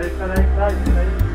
Espera aí, espera aí, aí.